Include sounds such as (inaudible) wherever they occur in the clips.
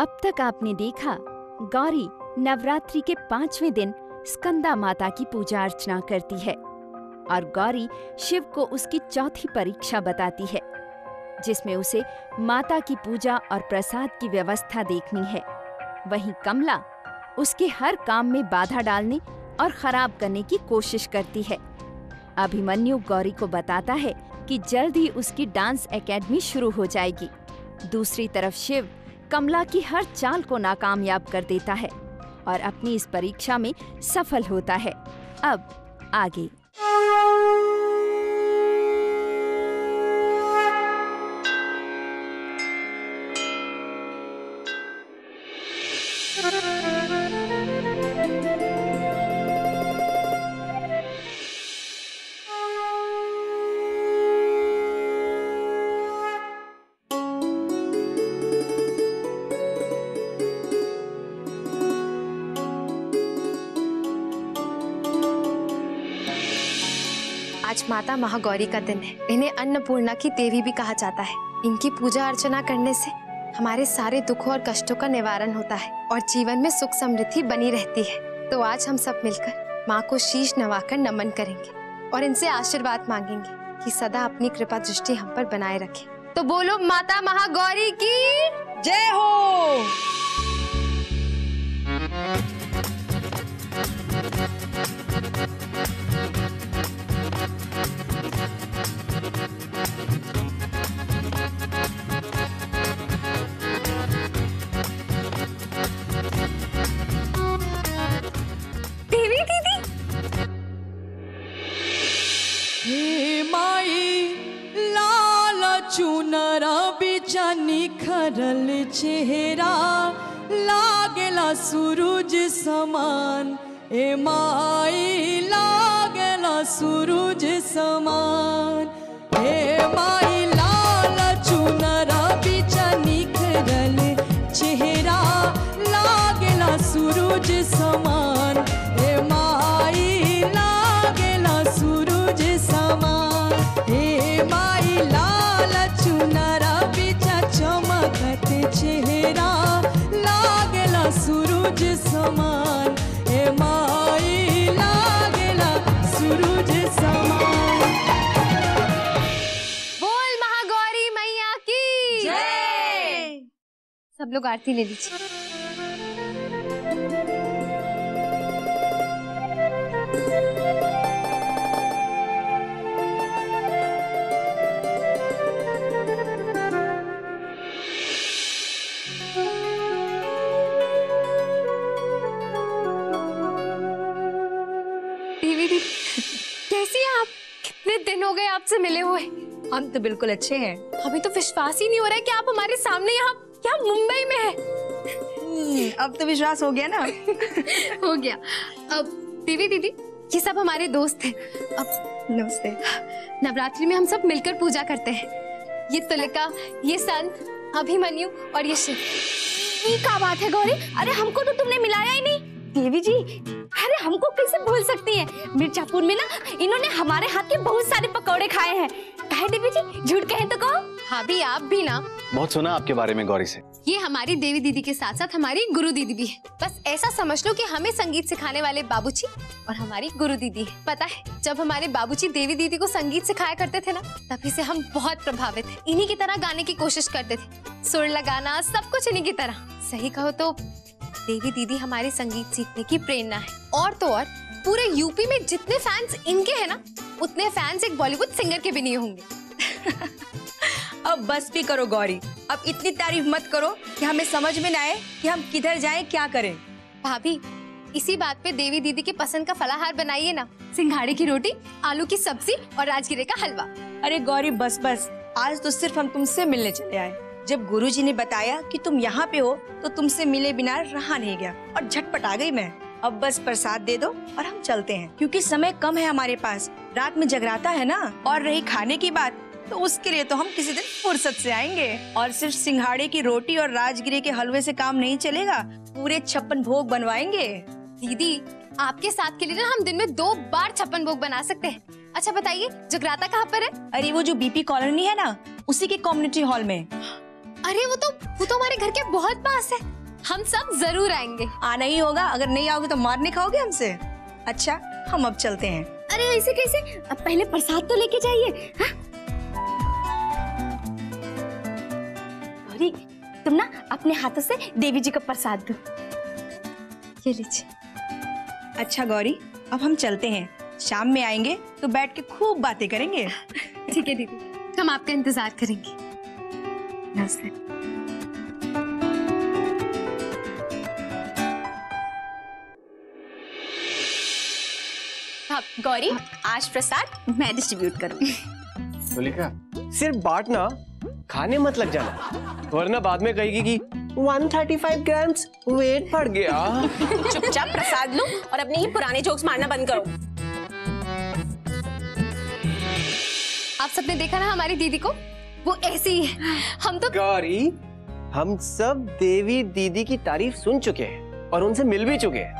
अब तक आपने देखा, गौरी नवरात्रि के पाँचवें दिन स्कंदा माता की पूजा अर्चना करती है और गौरी शिव को उसकी चौथी परीक्षा बताती है, जिसमें उसे माता की पूजा और प्रसाद की व्यवस्था देखनी है। वहीं कमला उसके हर काम में बाधा डालने और खराब करने की कोशिश करती है। अभिमन्यु गौरी को बताता है कि जल्द ही उसकी डांस एकेडमी शुरू हो जाएगी। दूसरी तरफ़ शिव कमला की हर चाल को नाकामयाब कर देता है और अपनी इस परीक्षा में सफल होता है। अब आगे। माता महागौरी का दिन है। इन्हें अन्नपूर्णा की देवी भी कहा जाता है। इनकी पूजा अर्चना करने से हमारे सारे दुखों और कष्टों का निवारण होता है और जीवन में सुख समृद्धि बनी रहती है। तो आज हम सब मिलकर माँ को शीश नवाकर नमन करेंगे और इनसे आशीर्वाद मांगेंगे कि सदा अपनी कृपा दृष्टि हम पर बनाए रखे। तो बोलो माता महागौरी की जय हो। निखरल चेहरा लागेला सूरज समान ए माई लागला सूरज समान ए माई सब लोग आरती ले लीजिए। कैसी हैं आप? कितने दिन हो गए आपसे मिले हुए। हम तो बिल्कुल अच्छे हैं। हमें तो विश्वास ही नहीं हो रहा है कि आप हमारे सामने यहाँ क्या मुंबई में है? हम्म, अब तो विश्वास हो गया ना। (laughs) हो गया। अब देवी दीदी ये सब हमारे दोस्त हैं। अब नमस्ते। नवरात्रि में हम सब मिलकर पूजा करते हैं। ये तुलिका ये सन अभिमन्यु और ये शिव। ये क्या बात है गौरी? अरे हमको तो तुमने मिलाया ही नहीं। देवी जी अरे हमको कैसे भूल सकती है? मिर्जापुर में ना इन्होंने हमारे हाथ के बहुत सारे पकौड़े खाए हैं। कहे देवी जी झूठ कहे तो कहो। भाभी आप भी ना। बहुत सुना आपके बारे में गौरी से। ये हमारी देवी दीदी के साथ साथ हमारी गुरु दीदी भी है। बस ऐसा समझ लो कि हमें संगीत सिखाने वाले बाबूजी और हमारी गुरु दीदी है। पता है जब हमारे बाबूजी देवी दीदी को संगीत सिखाया करते थे ना तभी से हम बहुत प्रभावित इन्हीं की तरह गाने की कोशिश करते थे। सुर लगाना सब कुछ इन्हीं की तरह। सही कहो तो देवी दीदी हमारे संगीत सीखने की प्रेरणा है। और तो और पूरे यूपी में जितने फैंस इनके हैं ना उतने फैंस एक बॉलीवुड सिंगर के भी नहीं होंगे। (laughs) अब बस भी करो गौरी। अब इतनी तारीफ़ मत करो कि हमें समझ में ना आए कि हम किधर जाएँ क्या करें। भाभी इसी बात पे देवी दीदी के पसंद का फलाहार बनाइए ना। सिंघाड़े की रोटी आलू की सब्ज़ी और राजगिरे का हलवा। अरे गौरी बस बस। आज तो सिर्फ़ हम तुमसे मिलने चले आए। जब गुरुजी ने बताया कि तुम यहाँ पे हो तो तुमसे मिले बिना रहा नहीं गया और झटपट आ गई मैं। अब बस प्रसाद दे दो और हम चलते हैं क्योंकि समय कम है हमारे पास। रात में जगराता है ना? और रही खाने की बात तो उसके लिए तो हम किसी दिन फुर्सत से आएँगे। और सिर्फ़ सिंघाड़े की रोटी और राजगिरे के हलवे से काम नहीं चलेगा पूरे छप्पन भोग बनवाएँगे। दीदी आपके साथ के लिए ना हम दिन में दो बार छप्पन भोग बना सकते हैं। अच्छा बताइए जगराता कहाँ पर है? अरे वो जो बीपी कॉलोनी है ना उसी के कम्युनिटी हॉल में। अरे वो तो वो तो हमारे घर के बहुत पास है। हम सब ज़रूर आएँगे। आना ही होगा अगर नहीं आओगे तो मारने खाओगे हमसे। अच्छा हम अब चलते हैं। अरे ऐसे कैसे? अब पहले प्रसाद तो लेके जाइए हाँ? तुम ना अपने हाथों से देवी जी का प्रसाद दो। ये लीजिए। अच्छा गौरी अब हम चलते हैं। शाम में आएँगे तो बैठ के खूब बातें करेंगे। (laughs) ठीक है दीदी। हम आपका इंतज़ार करेंगे। नमस्ते। हाँ, गौरी आज प्रसाद मैं डिस्ट्रीब्यूट करूँगी। सिर्फ़ बांटना? खाने मत लग जाना वरना बाद में कहेगी कि 135 ग्राम्स वेट बढ़ गया। चुपचाप प्रसाद लो और अपने ही पुराने जोक्स मारना बंद करो। आप सबने देखा ना हमारी दीदी को? वो ऐसी है। हम तो गौरी हम सब देवी दीदी की तारीफ़ सुन चुके हैं और उनसे मिल भी चुके हैं।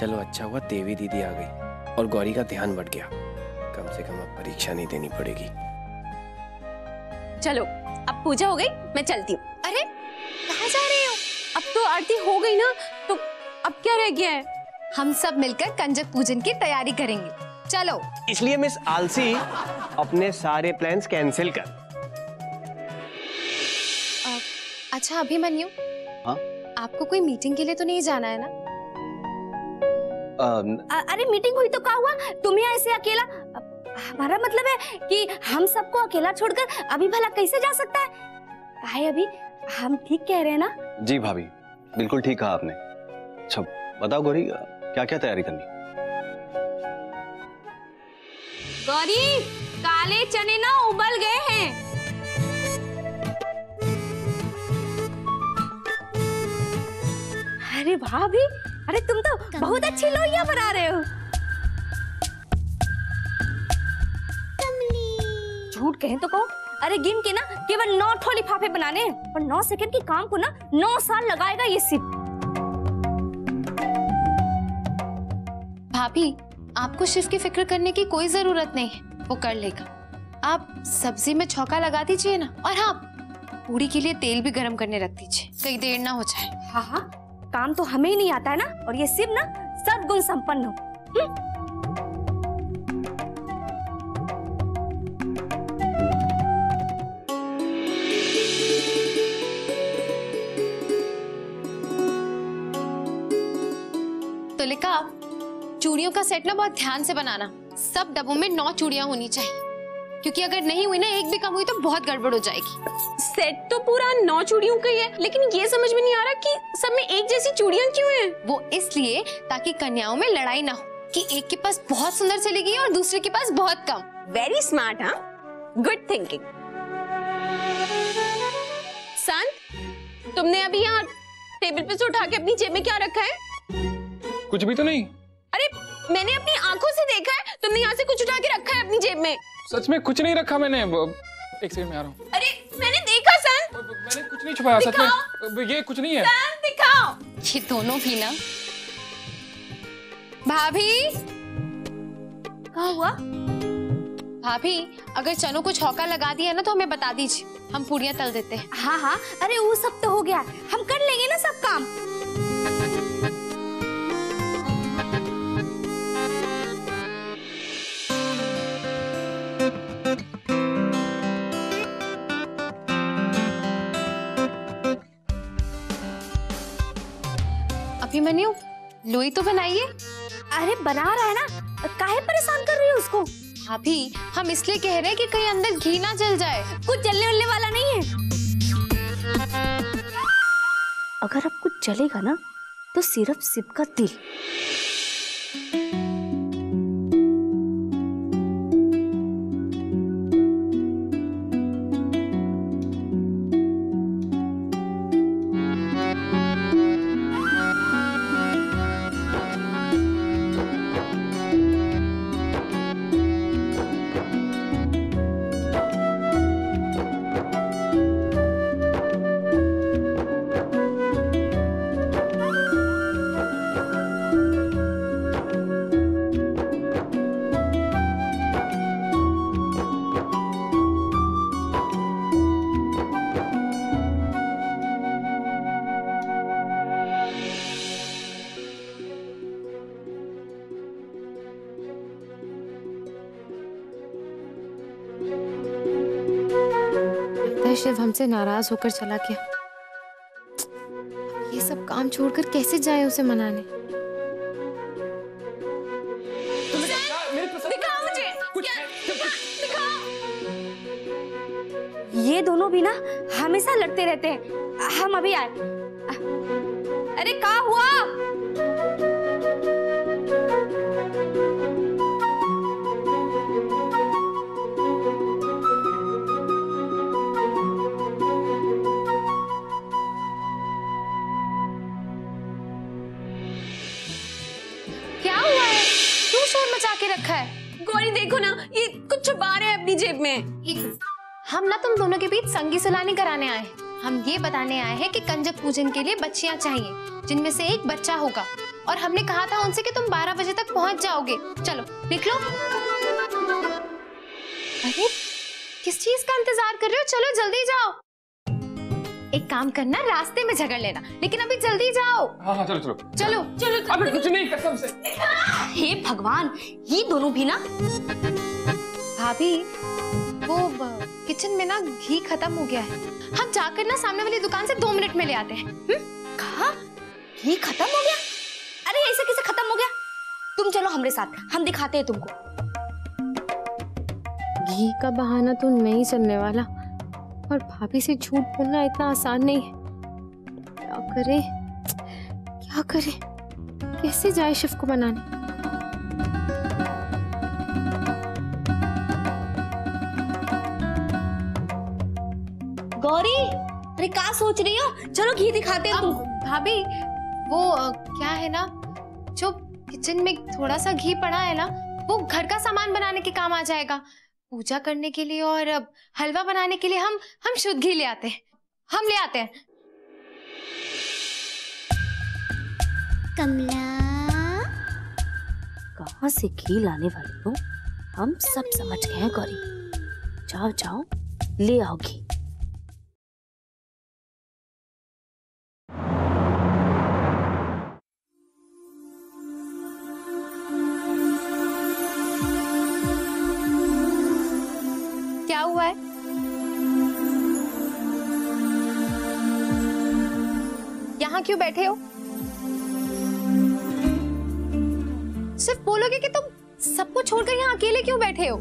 चलो अच्छा हुआ देवी दीदी आ गई और गौरी का ध्यान बढ़ गया। कम से कम अब परीक्षा नहीं देनी पड़ेगी। चलो अब पूजा हो गई मैं चलती हूँ। अरे कहाँ जा रहे हो? अब तो आरती हो गई ना तो अब क्या रह गया है? हम सब मिलकर कंजक पूजन की तैयारी करेंगे। चलो। इसलिए मिस आलसी अपने सारे प्लान्स कैंसिल कर। अच्छा अभिमन्यु। हाँ? आपको कोई मीटिंग के लिए तो नहीं जाना है ना? अम, अ- अरे मीटिंग हुई तो क्या हुआ? तुम्हें ऐसे अकेला हमारा मतलब है कि हम सबको अकेला छोड़कर अभी भला कैसे जा सकता है? काहे अभी हम ठीक कह रहे हैं ना? जी भाभी बिल्कुल ठीक कहा आपने। अच्छा बताओ गौरी क्या क्या तैयारी करनी? गौरी काले चने ना उबल गए हैं। अरे भाभी अरे तुम तो बहुत अच्छी लोइया बना रहे हो। झूठ कहें तो कहो। अरे गिन के ना केवल नौ ठो लिफाफे बनाने और नौ सेकंड के काम को ना नौ साल लगाएगा ये सिर्फ़ भाभी आपको शिव की फ़िक्र करने की कोई ज़रूरत नहीं है। वो कर लेगा। आप सब्ज़ी में छौका लगा दीजिए ना और हाँ पूरी के लिए तेल भी गरम करने रख दीजिए। कहीं देर ना हो जाए। हाँ हाँ काम तो हमें ही नहीं आता है ना? और ये सिर्फ़ ना सदगुण संपन्न हो। चूड़ियों का सेट ना बहुत ध्यान से बनाना। सब डब्बों में नौ चूड़ियाँ होनी चाहिए। क्योंकि अगर नहीं हुई ना एक भी कम हुई तो बहुत गड़बड़ हो जाएगी। सेट तो पूरा नौ चूड़ियों का ही है लेकिन ये समझ में नहीं आ रहा कि सब में एक जैसी चूड़ियाँ क्यों हैं? वो इसलिए ताकि कन्याओं में लड़ाई ना हो कि एक के पास बहुत सुंदर चलेगी और दूसरे के पास बहुत कम। वेरी स्मार्ट हाँ? गुड थिंकिंग सन तुमने अभी यहाँ टेबल पे से उठा के अपनी जेब में क्या रखा है? कुछ भी तो नहीं। अरे मैंने अपनी आँखों से देखा है। तुमने यहाँ से कुछ उठा के रखा है अपनी जेब में। सच में कुछ नहीं रखा मैंने। एक सेकंड में आ रहा हूँ। अरे मैंने देखा सन। मैंने कुछ नहीं छुपाया सच में। ये कुछ नहीं है। सन दिखाओ। ये दोनों भी ना। भाभी। कहा हुआ? भाभी अगर चनो को छौका लगा दिया ना तो हमें बता दीजिए। हम पूड़ियाँ तल देते हैं। हाँ हाँ। अरे वो सब तो हो गया। हम कर लेंगे ना सब काम। अभिमन्यु लोई तो बनाइए। अरे बना रहा है ना? काहे परेशान कर रही है उसको? भाभी हम इसलिए कह रहे हैं कि कहीं अंदर घी ना जल जाए। कुछ जलने वलने वाला नहीं है। अगर अब कुछ जलेगा ना तो सिर्फ़ सिप का दिल। है शिव हमसे नाराज़ होकर चला गया। ये सब काम छोड़कर कैसे जाए उसे मनाने? ये दोनों भी ना हमेशा लड़ते रहते हैं। हम अभी आए। अरे क्या हुआ? देखो ना, ये कुछ छुपा रहे हैं अपनी जेब में। हम ना तुम दोनों के बीच संगी सुलानी कराने आए हम ये बताने आए हैं कि कंजक पूजन के लिए बच्चियाँ चाहिए, जिनमें से एक बच्चा होगा। और हमने कहा था उनसे कि तुम 12 बजे तक पहुँच जाओगे। चलो निकलो अरे, किस चीज़ का इंतज़ार कर रहे हो? चलो, जल्दी जाओ। एक काम करना रास्ते में झगड़ लेना। लेकिन अभी जल्दी जाओ। हाँ हाँ चलो चलो। चलो। चलो अबे कुछ नहीं कसम से। हे भगवान ये दोनों भी ना भाभी वो किचन में ना घी खत्म हो गया है। हम जाकर ना सामने वाली दुकान से दो मिनट में ले आते हैं। हम्म? कहा? ये खत्म हो गया? अरे ऐसे कैसे खत्म हो गया? तुम चलो हमारे साथ हम दिखाते हैं तुमको। घी का बहाना तो नहीं चलने वाला। और भाभी से झूठ बोलना इतना आसान नहीं है। क्या करे? क्या करे? कैसे जाए शिव को बनाने गौरी अरे क्या सोच रही हो? चलो घी दिखाते हैं अब भाभी वो क्या है ना जो किचन में थोड़ा सा घी पड़ा है ना वो घर का सामान बनाने के काम आ जाएगा। पूजा करने के लिए और अब हलवा बनाने के लिए हम हम शुद्ध घी ले आते हैं। हम ले आते हैं। कमला। कहाँ से घी लाने वाली हो? हम सब समझ गए हैं गौरी। जाओ जाओ। ले आओ घी। यहाँ क्यों बैठे हो? सिर्फ़ बोलोगे कि तुम सबको छोड़कर यहाँ अकेले क्यों बैठे हो?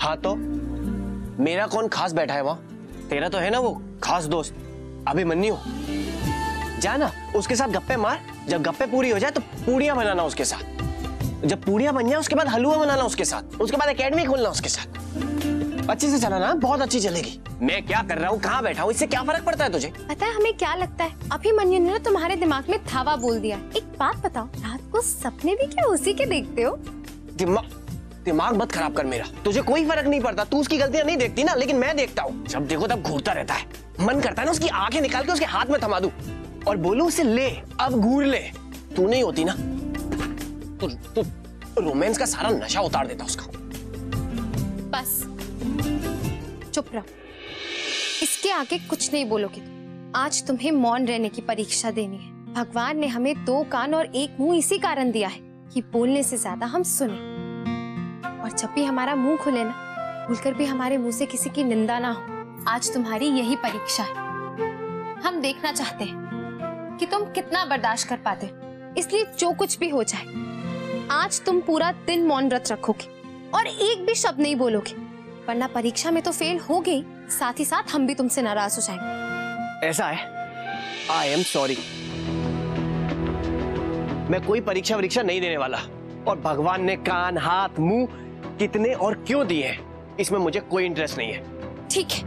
हाँ तो मेरा कौन खास बैठा है वहाँ? तेरा तो है ना वो खास दोस्त अभी अभिमन्यु। जा ना, उसके साथ गप्पे मार। जब गप्पे पूरी हो जाए तो पूड़ियाँ बनाना उसके साथ। जब पूड़ियाँ बन जाए, उसके बाद हलवा बनाना उसके साथ। उसके बाद एकेडमी खोलना उसके साथ। अच्छे से चलाना बहुत अच्छी चलेगी। मैं क्या कर रहा हूँ? कहाँ बैठा हूँ? इससे क्या फ़र्क पड़ता है तुझे? पता है हमें क्या लगता है? अभी मन्यु ने ना तुम्हारे दिमाग में थावा बोल दिया। एक बात बताओ रात को सपने भी क्या उसी के देखते हो? दिमाग दिमाग मत खराब कर मेरा। तुझे कोई फ़र्क नहीं पड़ता। तू उसकी गलतियाँ नहीं देखती ना लेकिन मैं देखता हूँ। जब देखो तब घूरता रहता है। मन करता है ना उसकी आँखें निकाल के उसके हाथ में थमा दू। और बोलूँ उसे ले अब घूर ले। तू नहीं होती ना। तो तू रोमांस का सारा नशा उतार देता उसका। बस। चुप रहो। इसके आगे कुछ नहीं बोलोगे। आज तुम्हें मौन रहने की परीक्षा देनी है। भगवान ने हमें दो कान और एक मुँह इसी कारण दिया है कि बोलने से ज़्यादा हम सुने। और जब भी हमारा मुँह खुले ना, भूलकर भी हमारे मुँह से किसी की निंदा ना हो, आज तुम्हारी यही परीक्षा है। हम देखना चाहते हैं कि तुम कितना बर्दाश्त कर पाते इसलिए जो कुछ भी हो जाए, आज तुम पूरा दिन मौन व्रत रखोगे और एक भी शब्द नहीं बोलोगे। वरना परीक्षा में तो फेल हो गई। साथ ही साथ हम भी तुमसे नाराज़ हो जाएँगे। ऐसा है? आई एम सॉरी मैं कोई परीक्षा वरीक्षा नहीं देने वाला। और भगवान ने कान हाथ मुँह कितने और क्यों दिए हैं? इसमें मुझे कोई इंटरेस्ट नहीं है। ठीक है।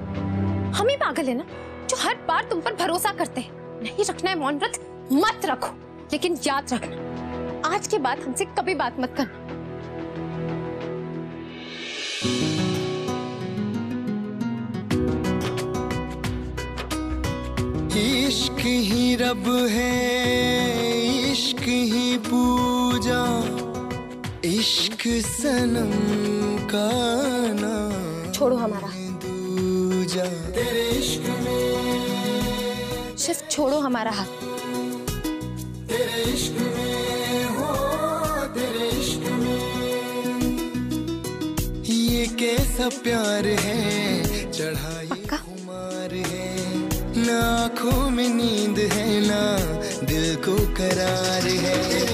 हम ही पागल है ना जो हर बार तुम पर भरोसा करते हैं। नहीं रखना है मौन व्रत मत रखो लेकिन याद रखना। आज के बाद हमसे कभी बात मत करना। इश्क ही रब है इश्क ही पूजा इश्क सनम का नाम छोड़ो हमारा। दूजा। तेरे इश्क में सिर्फ़ छोड़ो हमारा हाथ। तेरे इश्क में हो तेरे इश्क में। के सब प्यार है ना आँखों में नींद है ना दिल को करार है।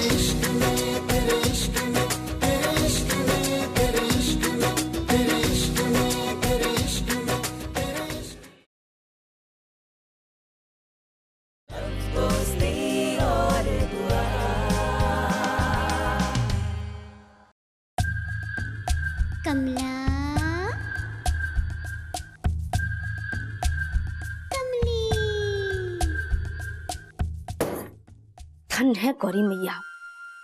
गौरी मैया।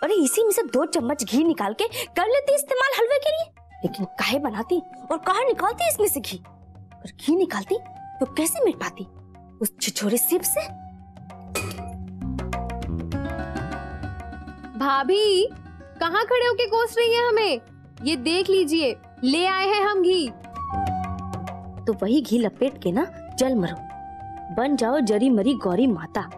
अरे इसी में से दो चम्मच घी निकाल के कर लेती इस्तेमाल हलवे के लिए। लेकिन काहे बनाती और कहा निकालती इसमें से घी? और घी निकालती तो कैसे मिट पाती उस छिछोरे सिप से? भाभी कहाँ खड़े होके कोस रही है हमें? ये देख लीजिए ले आए हैं हम घी। तो वही घी लपेट के ना जल मरो। बन जाओ जरी मरी गौरी माता।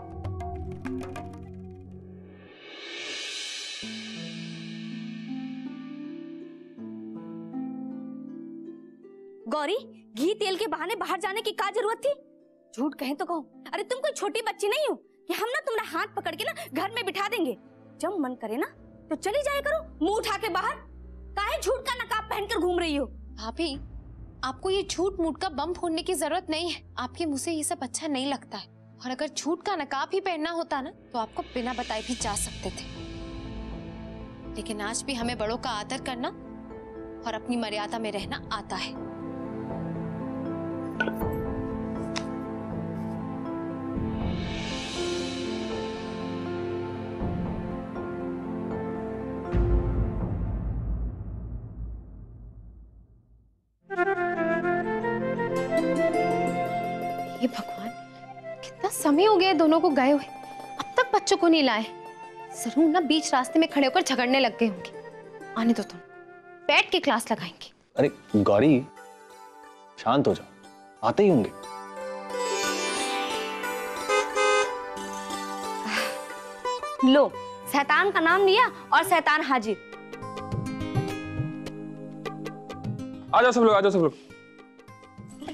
गौरी, घी तेल के बहाने बाहर जाने की क्या ज़रूरत थी? झूठ कहे तो कहो। अरे तुम कोई छोटी बच्ची नहीं हो। कि हम ना तुम्हारा हाथ पकड़ के ना घर में बिठा देंगे। जब मन करे ना तो चली जाया करो, मुँह उठा के बाहर। काहे झूठ का नकाब पहनकर घूम रही हो? भाभी, आपको ये झूठ मूठ का बम फोड़ने की ज़रूरत नहीं है। आपके मुँह से ये सब अच्छा नहीं लगता है। और अगर झूठ का नकाब ही पहनना होता ना तो आपको बिना बताए भी जा सकते थे। लेकिन आज भी हमें बड़ों का आदर करना और अपनी मर्यादा में रहना आता है। भगवान, कितना समय हो गया दोनों को गए हुए। अब तक बच्चों को नहीं लाए। ज़रूर ना बीच रास्ते में खड़े होकर झगड़ने लग गए होंगे। आने दो तुम। बैठ के क्लास लगाएँगे। अरे, गौरी, शांत हो जाओ। आते ही होंगे। लो सैतान का नाम लिया और सैतान हाजिर। आ जाओ सब लोग आ जाओ सब लोग। ये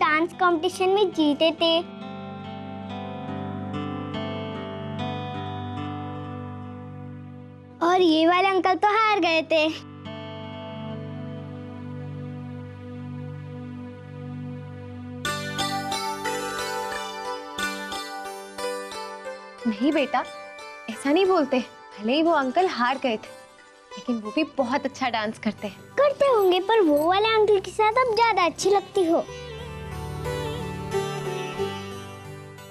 डांस कंपटीशन में जीते थे। और ये वाले अंकल तो हार गए थे। नहीं बेटा ऐसा नहीं बोलते। भले ही वो अंकल हार गए थे लेकिन वो भी बहुत अच्छा डांस करते हैं। करते होंगे पर वो वाले अंकल के साथ अब ज़्यादा अच्छी लगती हो।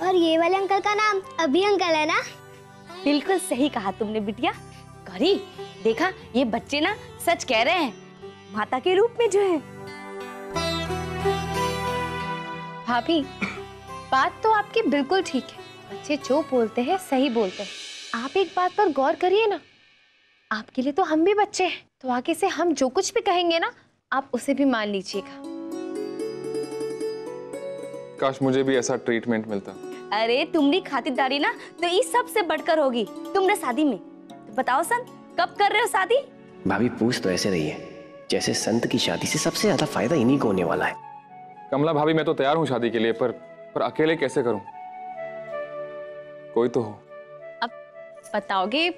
और ये वाले अंकल का नाम अभी अंकल है ना? बिल्कुल सही कहा तुमने बिटिया। गौरी देखा ये बच्चे ना सच कह रहे हैं। माता के रूप में जो है। भाभी बात तो आपकी बिल्कुल ठीक है। बच्चे जो बोलते हैं सही बोलते हैं। आप एक बात पर गौर करिए ना। आपके लिए तो हम भी बच्चे हैं। तो आगे से हम जो कुछ भी कहेंगे ना आप उसे भी मान लीजिएगा। काश मुझे भी ऐसा ट्रीटमेंट मिलता। अरे तुम्हारी खातिरदारी ना तो इस सबसे बढ़कर होगी। तुमने शादी में। तो बताओ सन कब कर रहे हो शादी? भाभी पूछ तो ऐसे रही है जैसे संत की शादी से सबसे ज़्यादा फ़ायदा इन्हीं को होने वाला है। कमला भाभी मैं तो तैयार हूँ शादी के लिए पर पर अकेले कैसे करूँ? कोई तो हो। अब बताओगे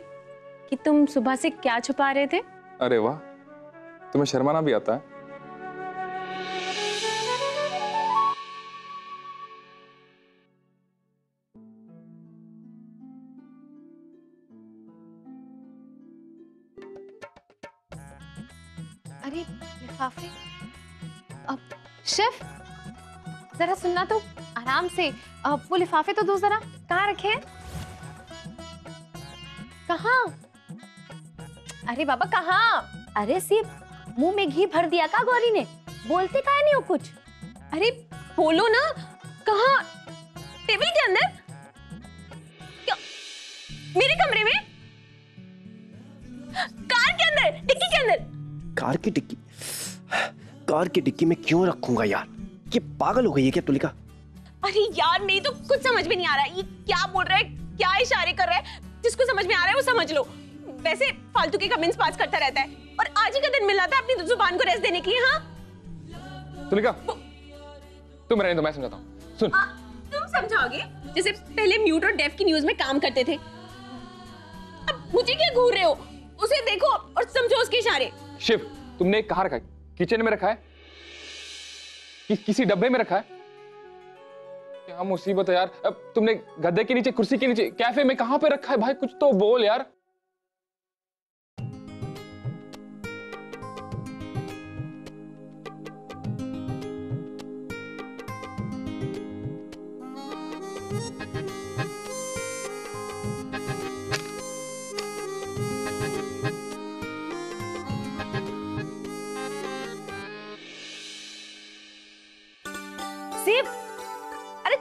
कि तुम सुबह से क्या छुपा रहे थे? अरे वाह तुम्हें शर्माना भी आता है। लिफाफे अब, शेफ, जरा सुनना तो आराम से। अब, वो लिफाफे तो दो जरा, कहाँ रखे हैं? कहाँ? अरे बाबा, कहाँ? अरे सिर्फ़, मुँह में घी भर दिया का गौरी ने। बोलते का नहीं हो कुछ? अरे, बोलो ना, कहा? टेबल के अंदर? क्या? मेरे कमरे में? कार के अंदर टिक्की के अंदर। कार की टिक्की कार की टिक्की में क्यों रखूँगा यार? ये पागल हो गई है क्या तुलिका? अरे यार मेरी तो कुछ समझ में नहीं आ रहा है। ये क्या बोल रहा है? क्या इशारे कर रहा है? जिसको समझ में आ रहा है वो समझ लो। वैसे फालतू के कमेंट्स पास करता रहता है। और आज ही का दिन मिला था अपनी ज़ुबान को रेस्ट देने के लिए हाँ? तुलिका तुम रहने दो मैं समझाता हूँ। सुन। आ, तुम समझाओगे? जैसे पहले म्यूट और डेफ की न्यूज़ में काम करते थे। अब मुझे क्या घूर रहे हो? उसे देखो और समझो उसके इशारे। शिव तुमने कहा रखा है किचन में रखा है? कि, किसी डब्बे में रखा है? क्या मुसीबत है यार? अब तुमने गद्दे के नीचे कुर्सी के नीचे कैफ़े में कहाँ पे रखा है? भाई कुछ तो बोल यार।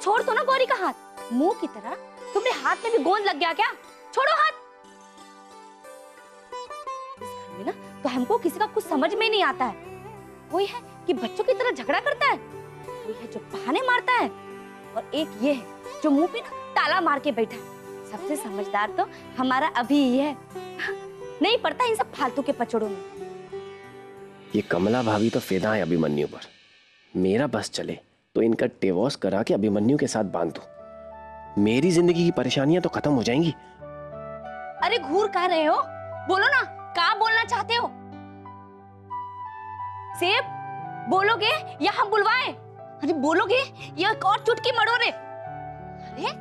छोड़ दो ना गौरी का हाथ। मुँह की तरह। तुम्हारे हाथ में भी गोंद लग गया क्या? छोड़ो हाथ। में ना तो हमको किसी का कुछ समझ में नहीं आता है। कोई है कि बच्चों की तरह झगड़ा करता है? कोई है जो बहाने मारता है? और एक ये है जो मुँह पे ना ताला मार के बैठा है। सबसे समझदार तो हमारा अभी ही है। नहीं पड़ता इन सब फालतू के पचड़ों में। ये कमला भाभी तो फेदा है अभिमन्यु पर। मेरा बस चले। तो इनका डिवोर्स करा के अभिमन्यु के साथ बाँध दो। मेरी ज़िंदगी की परेशानियाँ तो खत्म हो जाएँगी। अरे घूर कह रहे हो? बोलो ना क्या बोलना चाहते हो? सेब बोलोगे या हम बुलवाए? अरे बोलोगे या एक और चुटकी मरोरे अरे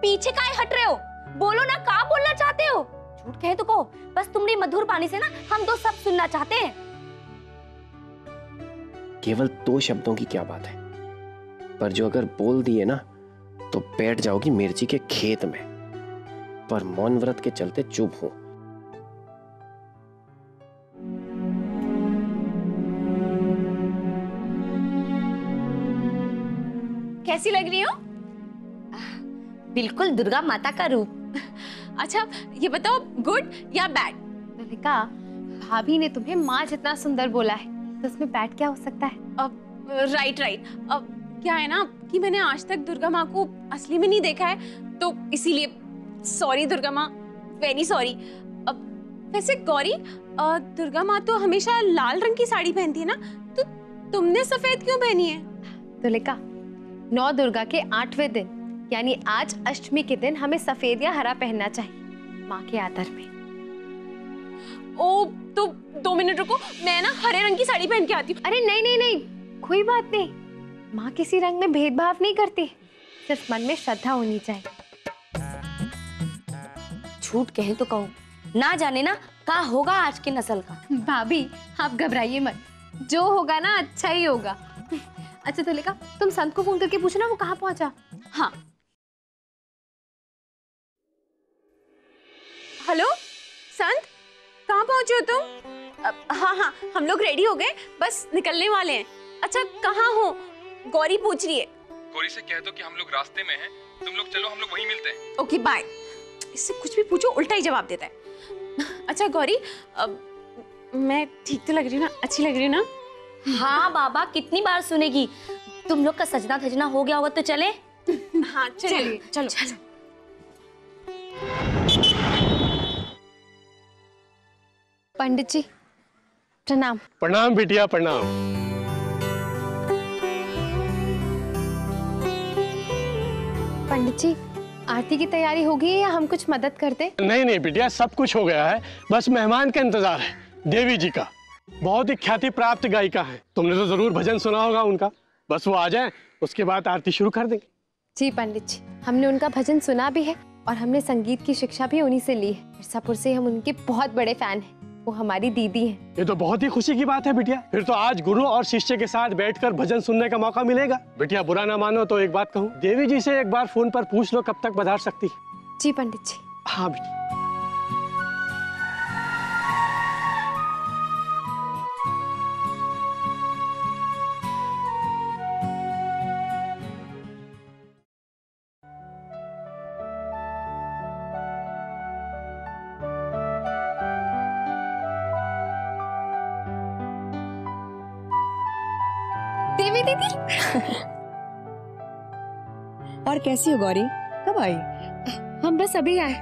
पीछे का हट रहे हो? बोलो ना क्या बोलना चाहते हो? झूठ कहे तो कहो बस तुम्हारी मधुर पानी से ना हम दो सब सुनना चाहते हैं। केवल दो शब्दों की क्या बात है? पर जो अगर बोल दिए ना तो बैठ जाओगी मिर्ची के खेत में। पर मौन व्रत के चलते चुप हूँ। कैसी लग रही हो? बिल्कुल दुर्गा माता का रूप। अच्छा ये बताओ गुड या बैड? ललिका भाभी ने तुम्हें माँ जितना सुंदर बोला है तो उसमें बैड क्या हो सकता है? अब राइट राइट। अब क्या है ना कि मैंने आज तक दुर्गा माँ को असली में नहीं देखा है तो इसीलिए सॉरी दुर्गा माँ वेरी सॉरी वैसे गौरी दुर्गा माँ तो हमेशा लाल रंग की साड़ी पहनती है ना तो तुमने सफ़ेद क्यों पहनी है? तो ललिका नौ दुर्गा के आठवें दिन यानी आज अष्टमी के दिन हमें सफ़ेद या हरा पहनना चाहिए माँ के आदर में। ओ तो दो मिनट रुको मैं ना हरे रंग की साड़ी पहन के आती हूँ। अरे नहीं नहीं नहीं कोई बात नहीं। माँ किसी रंग में भेदभाव नहीं करती। सिर्फ़ मन में श्रद्धा होनी चाहिए। झूठ कहे तो कहो। ना जाने ना का होगा आज की नस्ल का। भाभी आप घबराइए मत। जो होगा ना अच्छा ही होगा। अच्छा तो लेका तुम संत को फ़ोन करके पूछना वो कहाँ पहुँचा? हाँ। हेलो? संत? कहाँ पहुँचे हो तुम? हाँ हाँ हम लोग रेडी हो गए बस निकलने वाले हैं। अच्छा कहाँ हो? गौरी पूछ रही है। गौरी से कह दो कि हम लोग रास्ते में हैं। तुम लोग चलो हम लोग वहीं मिलते हैं। ओके बाय इससे कुछ भी पूछो उल्टा ही जवाब देता है। अच्छा गौरी अब मैं ठीक तो लग रही हूँ ना? अच्छी लग रही हूँ ना? हाँ बाबा कितनी बार सुनेगी। तुम लोग का सजना धजना हो गया होगा तो चले। हाँ चलिए चलो। चलो। पंडित जी प्रणाम। प्रणाम बिटिया प्रणाम। पंडित जी आरती की तैयारी होगी या हम कुछ मदद करते नहीं नहीं बिटिया सब कुछ हो गया है। बस मेहमान का इंतज़ार है देवी जी का। बहुत ही ख्याति प्राप्त गायिका है। तुमने तो ज़रूर भजन सुना होगा उनका। बस वो आ जाए उसके बाद आरती शुरू कर देंगे। जी पंडित जी हमने उनका भजन सुना भी है और हमने संगीत की शिक्षा भी उन्हीं से ली है। मिर्जापुर से हम उनके बहुत बड़े फ़ैन हैं। वो हमारी दीदी है। ये तो बहुत ही खुशी की बात है बिटिया। फिर तो आज गुरु और शिष्य के साथ बैठकर भजन सुनने का मौका मिलेगा। बिटिया बुरा ना मानो तो एक बात कहूँ। देवी जी से एक बार फ़ोन पर पूछ लो कब तक बधार सकती है। जी पंडित जी। हाँ बिटिया। कैसी हो गौरी? कब आई? हम बस अभी आए।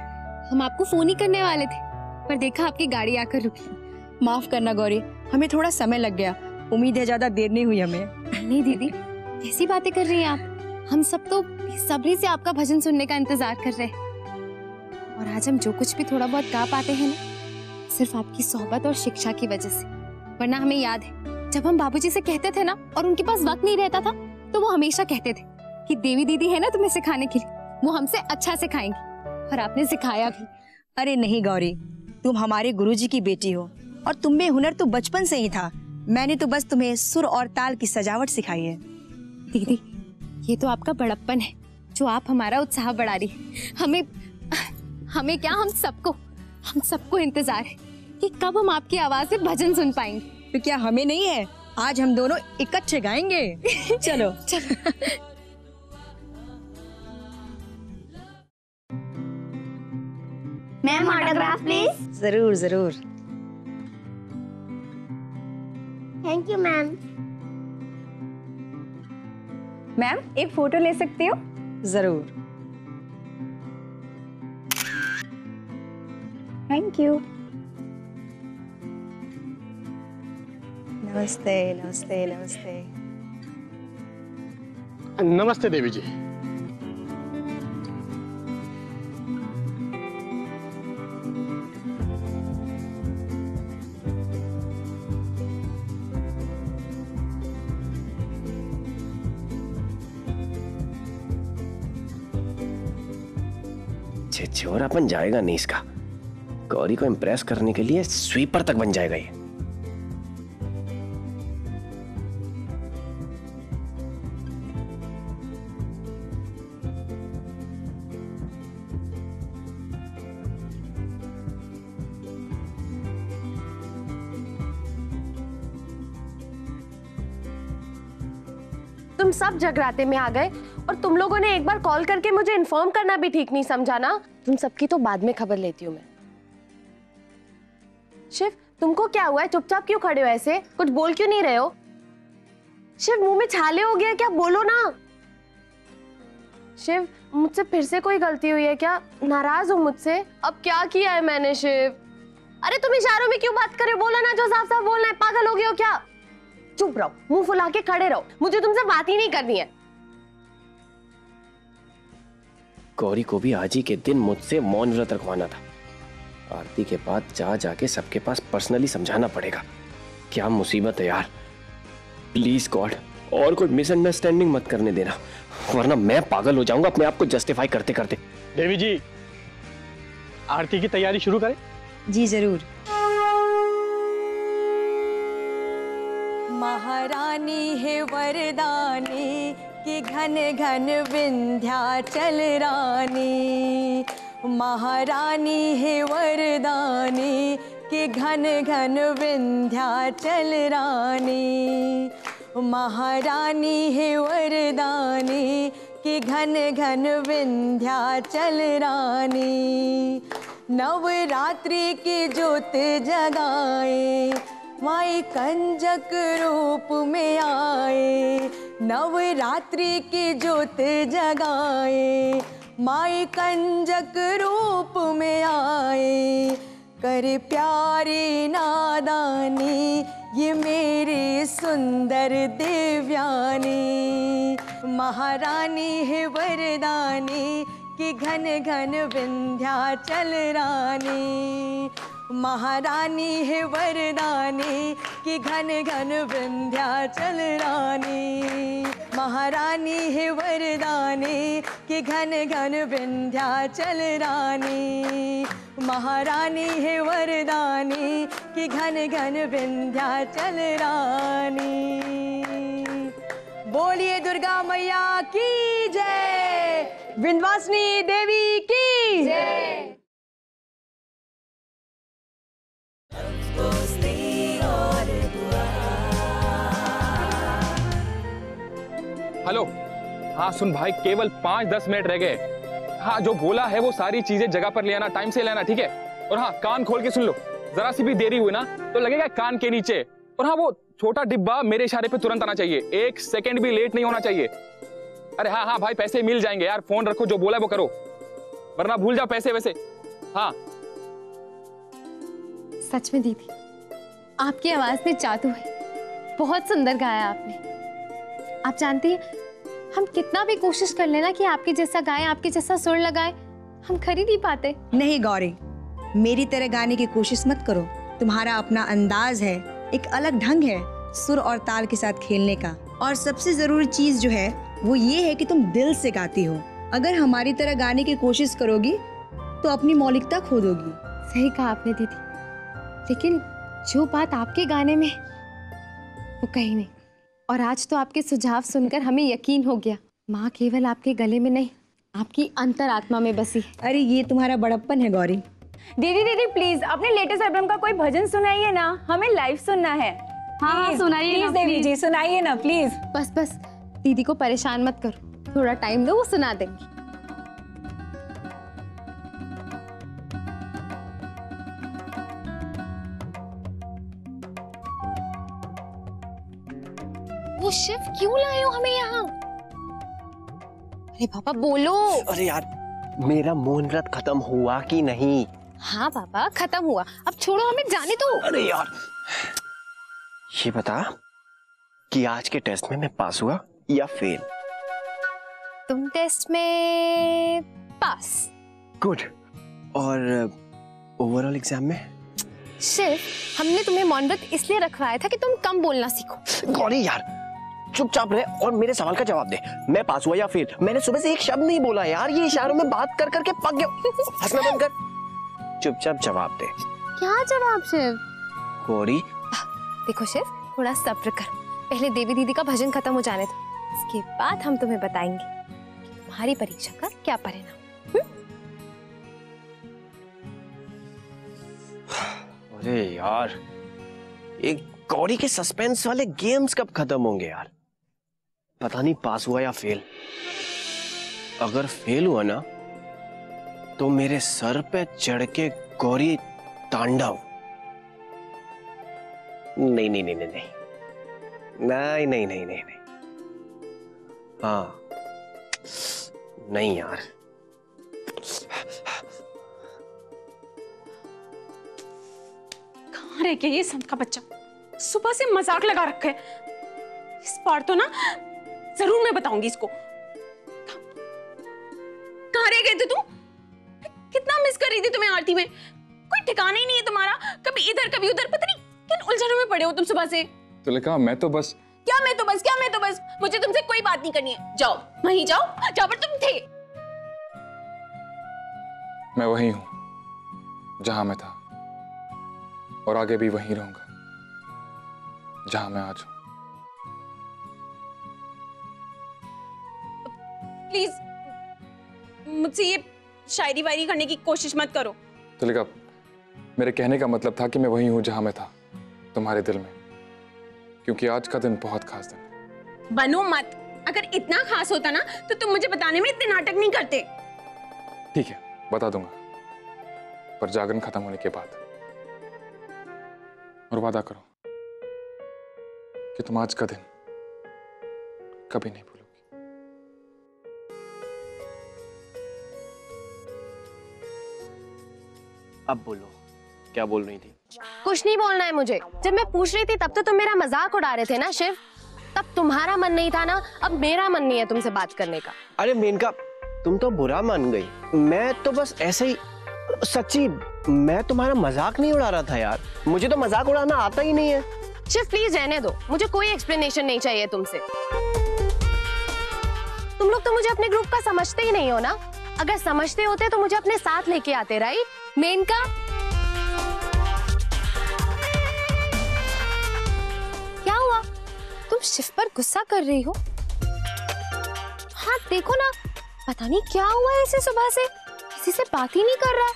हम आपको फ़ोन ही करने वाले थे पर देखा आपकी गाड़ी आकर रुकी। माफ़ करना गौरी हमें थोड़ा समय लग गया। उम्मीद है ज़्यादा देर नहीं हुई हमें। नहीं दीदी कैसी बातें कर रही हैं आप? हम सब तो बेसब्री से आपका भजन सुनने का इंतज़ार कर रहे हैं। और आज हम जो कुछ भी थोड़ा बहुत गा पाते हैं ना सिर्फ़ आपकी सोहबत और शिक्षा की वजह से। वरना हमें याद है जब हम बाबूजी से कहते थे ना और उनके पास वक्त नहीं रहता था तो वो हमेशा कहते थे। कि देवी दीदी है ना तुम्हें सिखाने के लिए? वो हमसे अच्छा सिखाएँगी। और आपने सिखाया भी। अरे नहीं गौरी। तुम हमारे गुरुजी की बेटी हो। और तुम में हुनर तो बचपन से ही था। मैंने तो बस तुम्हें सुर और ताल की सजावट सिखाई है। दीदी ये तो आपका बड़प्पन है जो आप हमारा उत्साह बढ़ा रही हमें हमें क्या हम सबको हम सबको इंतज़ार है कि कब हम आपकी आवाज़ से भजन सुन पाएँगे। तो क्या हमें नहीं है? आज हम दोनों इकट्ठे गाएँगे? (laughs) चलो। चलो। मैम ऑटोग्राफ प्लीज़ ज़रूर ज़रूर। थैंक यू मैम मैम एक फ़ोटो ले सकती हो? ज़रूर। थैंक यू नमस्ते नमस्ते नमस्ते। नमस्ते देवी जी। छिछोरापन जाएगा नहीं इसका। गौरी को इम्प्रेस करने के लिए स्वीपर तक बन जाएगा ये। तुम सब जगराते में आ गए। और तुम लोगों ने एक बार कॉल करके मुझे इन्फॉर्म करना भी ठीक नहीं समझा ना तुम सबकी तो बाद में खबर लेती हूँ मैं। शिव, तुमको क्या हुआ है? चुपचाप क्यों खड़े हो ऐसे? कुछ बोल क्यों नहीं रहे हो? शिव, मुँह में छाले हो गया क्या? बोलो ना। शिव, मुझसे फिर से कोई गलती हुई है क्या? नाराज़ हो मुझसे। अब क्या किया है मैंने, शिव? अरे, तुम इशारों में क्यों बात कर रहे हो? बोला ना, जो साफ़ साफ़ बोलना है। पागल हो गए हो क्या? चुप रहो। मुँह फुला के खड़े रहो। मुझे तुमसे बात ही नहीं करनी है। गौरी को भी आज ही के दिन मुझसे मौन व्रत रखवाना था। आरती के बाद जा जाके सबके पास पर्सनली समझाना पड़ेगा। क्या मुसीबत है यार। प्लीज़ गॉड और कोई मिसअंडरस्टैंडिंग मत करने देना वरना मैं पागल हो जाऊँगा अपने आप को जस्टिफाई करते करते देवी जी आरती की तैयारी शुरू करें। जी ज़रूर। महारानी है वरदानी कि घन घन विंध्याचल रानी। महारानी है वरदानी, कि घन घन विंध्याचल रानी। महारानी है वरदानी, कि घन घन विंध्याचल रानी। नवरात्रि की ज्योत जगाए माई कंजक रूप में आए, नवरात्रि की ज्योत जगाए। माई कंजक रूप में आए, कर प्यारी नादानी, ये मेरी सुंदर देव्यानी। महारानी है वरदानी, कि घन घन विंध्याचल रानी। महारानी है वरदानी कि घन घन विंध्याचल रानी। महारानी है वरदानी कि घन घन विंध्याचल रानी। महारानी है वरदानी कि घन घन विंध्याचल रानी। बोलिए दुर्गा मैया की जय। विंध्यवासिनी देवी की जय। हेलो। हाँ सुन भाई, केवल पाँच दस मिनट रह गए। हाँ जो बोला है वो सारी चीज़ें जगह पर ले आना टाइम से लेना, ठीक है? और हाँ कान खोल के सुन लो। जरा सी भी देरी हुई ना तो लगेगा कान के नीचे। और हाँ वो छोटा डिब्बा मेरे इशारे पे तुरंत आना चाहिए। एक सेकंड भी लेट नहीं होना चाहिए। अरे हाँ हाँ भाई, पैसे मिल जाएँगे यार। फ़ोन रखो, जो बोला है वो करो। वरना भूल जाओ पैसे वैसे। हाँ। सच में दीदी, आपकी आवाज़ में जादू है। बहुत सुंदर गाया आपने। आप जानती हैं हम कितना भी कोशिश कर लेना कि आपके जैसा गाएँ आपके जैसा सुर लगाएँ हम खरीद ही नहीं पाते। नहीं गौरी मेरी तरह गाने की कोशिश मत करो। तुम्हारा अपना अंदाज है एक अलग ढंग है सुर और ताल के साथ खेलने का। और सबसे ज़रूरी चीज़ जो है वो ये है कि तुम दिल से गाती हो। अगर हमारी तरह गाने की कोशिश करोगी तो अपनी मौलिकता खो दोगी सही कहा आपने दीदी। लेकिन जो बात आपके गाने में वो कहीं नहीं। और आज तो आपके सुझाव सुनकर हमें यकीन हो गया। माँ केवल आपके गले में नहीं आपकी अंतरात्मा में बसी है। अरे ये तुम्हारा बड़प्पन है गौरी। दीदी दीदी प्लीज़ अपने लेटेस्ट एल्बम का कोई भजन सुनाइए ना। हमें लाइव सुनना है। हाँ, हाँ, सुनाइए देवी जी सुनाइए ना प्लीज़ बस बस दीदी को परेशान मत करो। थोड़ा टाइम दो वो सुना देंगी। शिव क्यों लाए हो हमें यहाँ? अरे पापा बोलो। अरे यार मेरा मौन व्रत खत्म हुआ कि नहीं? हाँ पापा खत्म हुआ। अब छोड़ो हमें जाने दो। अरे यार ये बता कि आज के टेस्ट में मैं पास हुआ या फेल तुम टेस्ट में पास गुड और ओवरऑल एग्ज़ाम में? शिव हमने तुम्हें मौन व्रत इसलिए रखवाया था कि तुम कम बोलना सीखो। गौरी यार चुपचाप रहे और मेरे सवाल का जवाब दे। मैं पास हुआ या फिर? मैंने सुबह से एक शब्द नहीं बोला यार ये इशारों में बात कर करके पक गया। हंसना बंद कर। चुपचाप जवाब दे। क्या जवाब शिव? गौरी। देखो शिव थोड़ा सब्र कर। पहले देवी दीदी का भजन खत्म हो जाने दो। इसके बाद हम तुम्हें बताएँगे तुम्हारी परीक्षा का क्या परिणाम। अरे यार एक गौरी के सस्पेंस वाले गेम्स कब खत्म होंगे यार? पता नहीं पास हुआ या फेल। अगर फेल हुआ ना तो मेरे सर पे चढ़ के गौरी तांडव नहीं नहीं नहीं नहीं नहीं। नहीं नहीं नहीं नहीं हाँ। नहीं यार। कहाँ रह गया ये संत का बच्चा? सुबह से मज़ाक लगा रखे इस बार तो ना ज़रूर मैं बताऊँगी इसको। कहा रह गए थे तुम कितना मिस कर रही थी तुम्हें आरती में? कोई ठिकाना ही नहीं है तुम्हारा। कभी इधर कभी उधर पता नहीं किन उलझनों में पड़े हो तुम सुबह से। तो लिखा मैं तो बस क्या मैं तो बस क्या मैं तो बस? मुझे तुमसे कोई बात नहीं करनी है। जाओ वहीं जाओ जहाँ पर तुम थे। मैं वही हूँ जहाँ मैं था। और आगे भी वहीं रहूँगा जहाँ मैं आज हूँ। प्लीज़ मुझसे ये शायरी वायरी करने की कोशिश मत करो। तो लिखा मेरे कहने का मतलब था कि मैं वही हूँ जहाँ मैं था तुम्हारे दिल में। क्योंकि आज का दिन बहुत खास दिन है। बनो मत। अगर इतना खास होता ना तो तुम मुझे बताने में इतने नाटक नहीं करते। ठीक है बता दूँगा। पर जागरण खत्म होने के बाद। और वादा करो कि तुम आज का दिन कभी नहीं अब बोलो। क्या बोल रही थी? कुछ नहीं बोलना है मुझे। जब मैं पूछ रही थी तब तो तुम मेरा मज़ाक उड़ा रहे थे ना शिव? तब तुम्हारा मन नहीं था ना? अब मेरा मन नहीं है तुमसे बात करने का। अरे मेनका तुम तो बुरा मान गई। मैं तो बस ऐसे ही सच्ची मैं तुम्हारा मज़ाक नहीं उड़ा रहा था यार। मुझे तो मज़ाक उड़ाना आता ही नहीं है। शिव प्लीज़ रहने दो। मुझे कोई एक्सप्लेनेशन नहीं चाहिए तुमसे। तुम लोग तो मुझे अपने ग्रुप का समझते ही नहीं हो ना? अगर समझते होते तो मुझे अपने साथ लेके आते राइट मेनका? क्या हुआ? तुम शिव पर गुस्सा कर रही हो? हाँ देखो ना। पता नहीं क्या हुआ इसे सुबह से। किसी से बात ही नहीं कर रहा।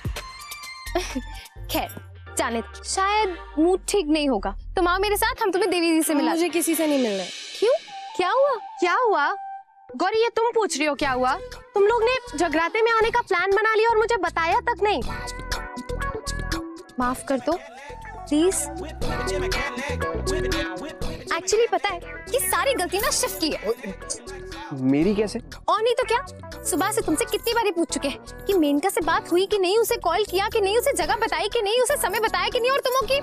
(laughs) खैर जाने शायद मूड ठीक नहीं होगा। तुम आओ मेरे साथ हम तुम्हें देवी जी से मिला। मुझे किसी से नहीं मिलना है। क्यों? क्या हुआ? क्या हुआ? गौरी ये तुम पूछ रही हो क्या हुआ? तुम लोग ने जगराते में आने का प्लान बना लिया और मुझे बताया तक नहीं। माफ़ कर दो प्लीज़ एक्चुअली पता है कि सारी गलती ना शिव की है। मेरी कैसे? और नहीं तो क्या? सुबह से तुमसे कितनी बारी पूछ चुके हैं कि मेनका से बात हुई कि नहीं उसे कॉल किया कि नहीं उसे जगह बताई कि नहीं उसे समय बताया कि नहीं और तुमों की?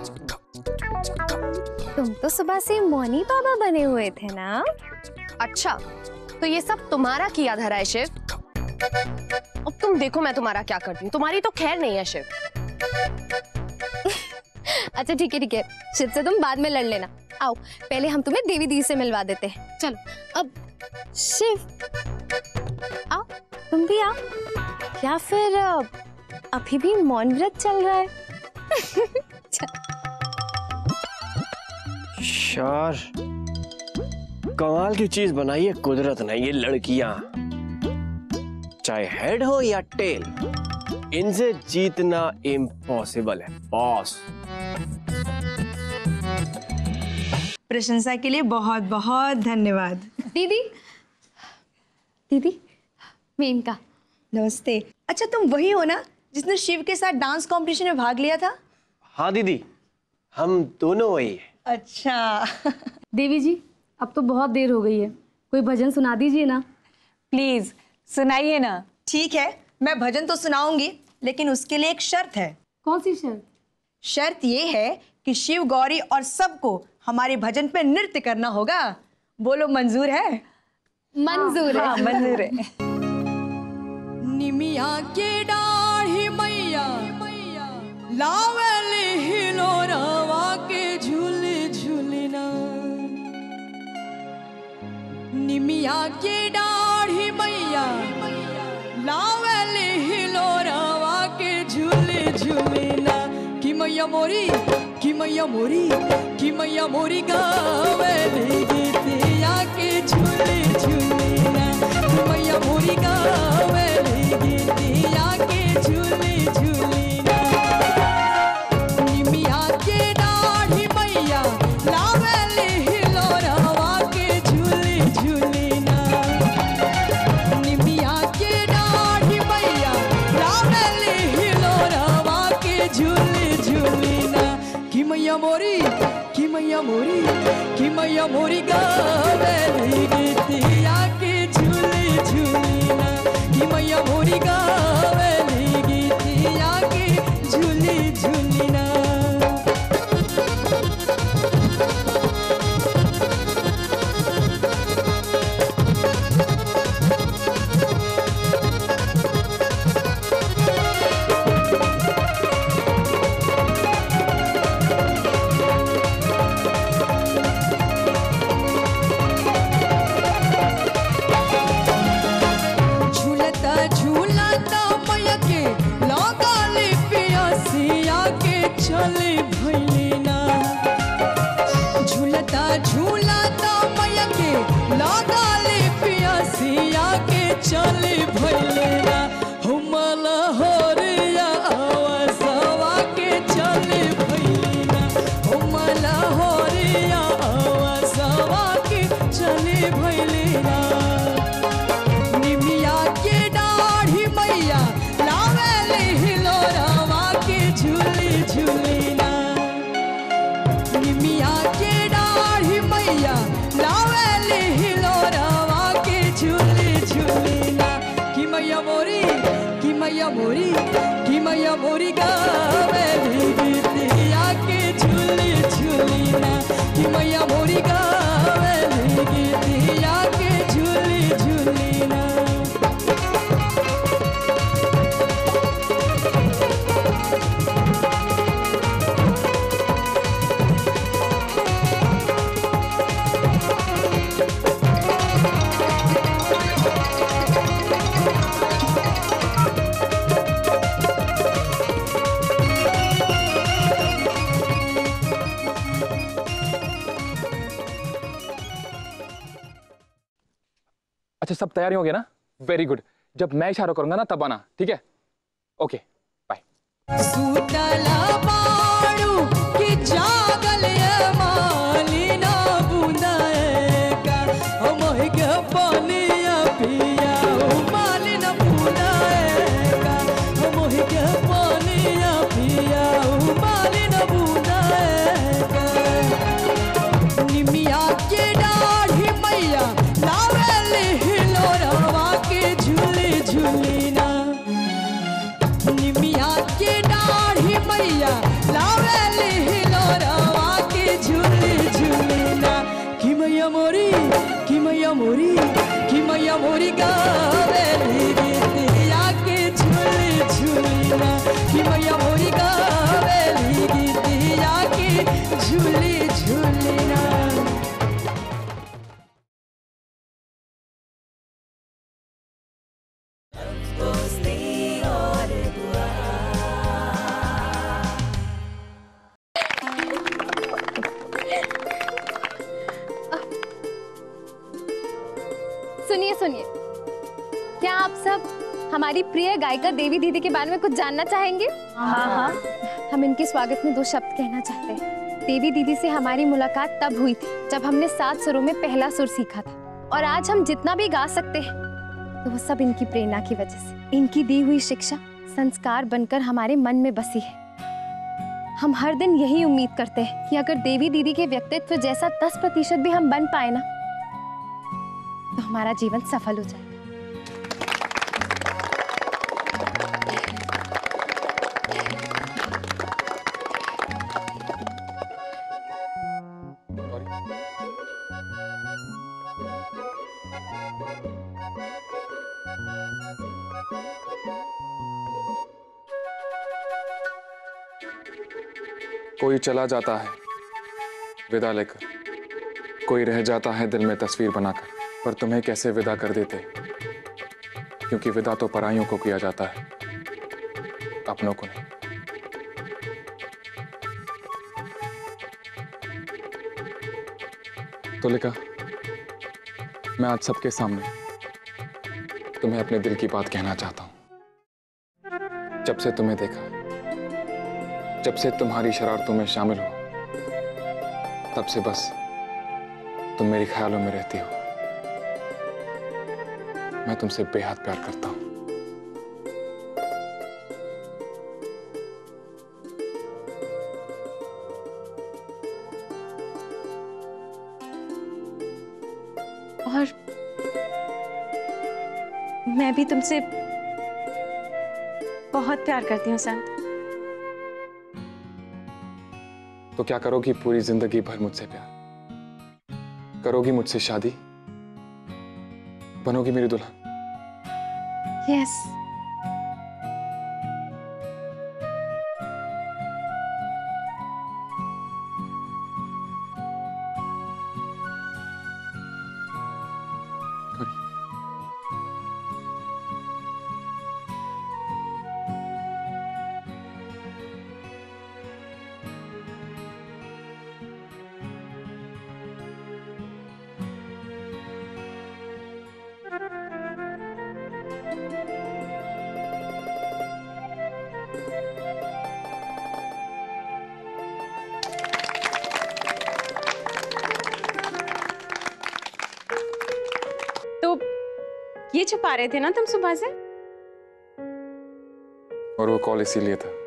तुम तो सुबह से मोनी बाबा बने हुए थे ना? अच्छा तो ये सब तुम्हारा किया धरा है, शिव। अब तुम देखो मैं तुम्हारा क्या करती हूँ। तुम्हारी तो खैर नहीं है, शिव। (laughs) अच्छा ठीक है ठीक है। शिव से तुम बाद में लड़ लेना। आओ, पहले हम तुम्हें देवी दी से मिलवा देते हैं। चलो, अब शिव, आओ, तुम भी आओ। या फिर अभी भी मौन व्रत चल रहा है। (laughs) यार कमाल की चीज़ बनाई है कुदरत ने ये लड़कियाँ। चाहे हेड हो या टेल इनसे जीतना इम्पॉसिबल है बॉस प्रशंसा के लिए बहुत बहुत धन्यवाद। दीदी दीदी मेनका। नमस्ते। अच्छा तुम वही हो ना जिसने शिव के साथ डांस कंपटीशन में भाग लिया था? हाँ दीदी हम दोनों वही है। अच्छा। देवी जी अब तो बहुत देर हो गई है। कोई भजन सुना दीजिए ना। प्लीज़ सुनाइए ना। ठीक है मैं भजन तो सुनाऊँगी लेकिन उसके लिए एक शर्त है। कौन सी शर्त? शर्त ये है कि शिव गौरी और सबको हमारे भजन पे नृत्य करना होगा। बोलो मंजूर है? मंजूर है हाँ, मंजूर है। निमिया के डाढ़ी मैया लावली निमिया के डाढ़ी मैया, लावली हिलो रवा के झूले झूलना। कि मैया मोरी, कि मैया मोरी, कि मैया मोरी गावली गीतिया के झूले झूलना। कि मैया मोरी गावली गीतिया के झूले मैया मोरी गावे गीतिया के झूले झूलना। कि मैया मोरी गावली गीतिया के झूले झूलना। सब तैयारी हो गया ना? वेरी गुड जब मैं इशारा करूँगा ना, तब आना, ठीक है? ओके बाय मोरी कि मैया मोरी का हमारी प्रिय गायिका देवी दीदी के बारे में कुछ जानना चाहेंगे? हाँ हाँ। हम इनके स्वागत में दो शब्द कहना चाहते हैं। देवी दीदी से हमारी मुलाकात तब हुई थी जब हमने सात सुरों में पहला सुर सीखा था। और आज हम जितना भी गा सकते हैं तो वो सब इनकी प्रेरणा की वजह से। इनकी दी हुई शिक्षा संस्कार बनकर हमारे मन में बसी है। हम हर दिन यही उम्मीद करते हैं कि अगर देवी दीदी के व्यक्तित्व जैसा दस प्रतिशत भी हम बन पाए ना तो हमारा जीवन सफल हो जाए। कोई चला जाता है। विदा लेकर। कोई रह जाता है दिल में तस्वीर बनाकर। पर तुम्हें कैसे विदा कर देते? क्योंकि विदा तो पराइयों को किया जाता है। अपनों को नहीं। तो लिखा, मैं आज सबके सामने तुम्हें अपने दिल की बात कहना चाहता हूँ। जब से तुम्हें देखा। जब से तुम्हारी शरारतों में शामिल हो, तब से बस तुम मेरे ख्यालों में रहती हो। मैं तुमसे बेहद प्यार करता हूँ। और मैं भी तुमसे बहुत प्यार करती हूँ, संत। तो क्या करोगी पूरी ज़िंदगी भर मुझसे प्यार? करोगी मुझसे शादी? बनोगी मेरी दुल्हन? यस तो छुपा रहे थे ना तुम सुबह से? और वो कॉल इसीलिए था।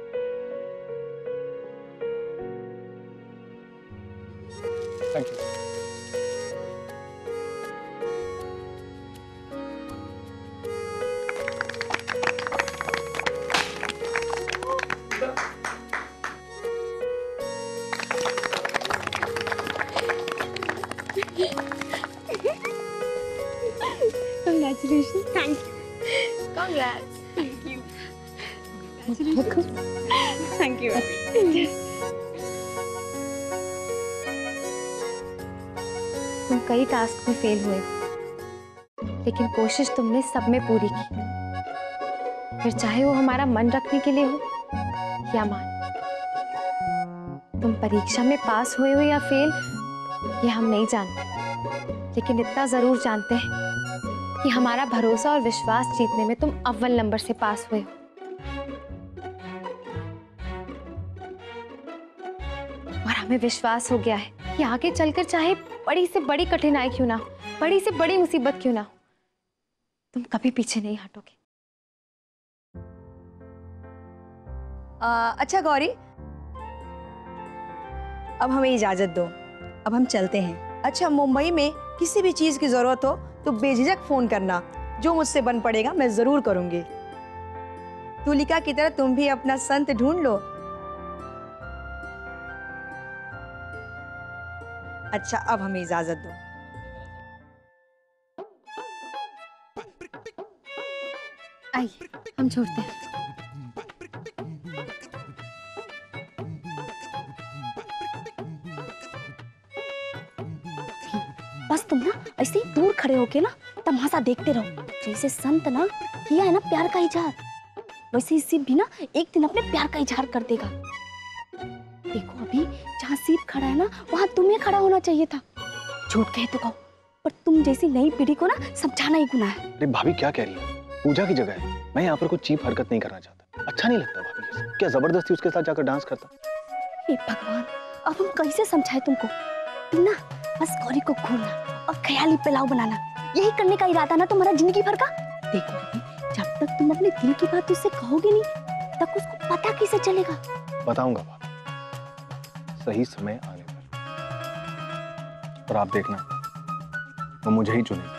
लेकिन कोशिश तुमने सब में पूरी की। फिर चाहे वो हमारा मन रखने के लिए हो या मान। तुम परीक्षा में पास हुए हो या फेल, ये हम नहीं जानते। लेकिन इतना ज़रूर जानते हैं कि हमारा भरोसा और विश्वास जीतने में तुम अव्वल नंबर से पास हुए हो। और हमें विश्वास हो गया है कि आगे चलकर चाहे बड़ी से बड़ी कठिनाई क्यों ना बड़ी से बड़ी मुसीबत क्यों ना हो। तुम कभी पीछे नहीं हटोगे। अच्छा गौरी। अब हमें इजाज़त दो। अब हम चलते हैं। अच्छा मुंबई में किसी भी चीज़ की ज़रूरत हो तो बेझिझक फ़ोन करना। जो मुझसे बन पड़ेगा, मैं ज़रूर करूँगी। तुलिका की तरह तुम भी अपना संत ढूंढ लो। अच्छा अब हमें इजाज़त दो। आइए, हम छोड़ते हैं। बस तुम ना ऐसे ही दूर खड़े होके ना तमाशा देखते रहो। जैसे संत ना किया है ना प्यार का इजहार, वैसे ही शिव भी ना एक दिन अपने प्यार का इजहार कर देगा। देखो अभी जहाँ शिव खड़ा है ना, वहाँ तुम्हें खड़ा होना चाहिए था। झूठ कहे तो कहो, पर तुम जैसी नई पीढ़ी को ना समझाना ही गुना है। अरे भाभी, क्या कह रही है? पूजा की जगह है मैं यहाँ पर कुछ चीप हरकत नहीं करना चाहता। अच्छा नहीं लगता भाभी। क्या ज़बरदस्ती उसके साथ जाकर डांस करता? हे भगवान अब हम कैसे समझाए तुमको? तुम ना बस गौरी को घूरना और ख्याली पुलाव बनाना। यही करने का इरादा ना तुम्हारा ज़िंदगी भर का? देखो जब तक तुम अपने दिल की बात उससे कहोगे नहीं तक उसको पता कैसे चलेगा? बताऊँगा भाभी सही समय आने पर। और आप देखना वो मुझे ही चुनेगी।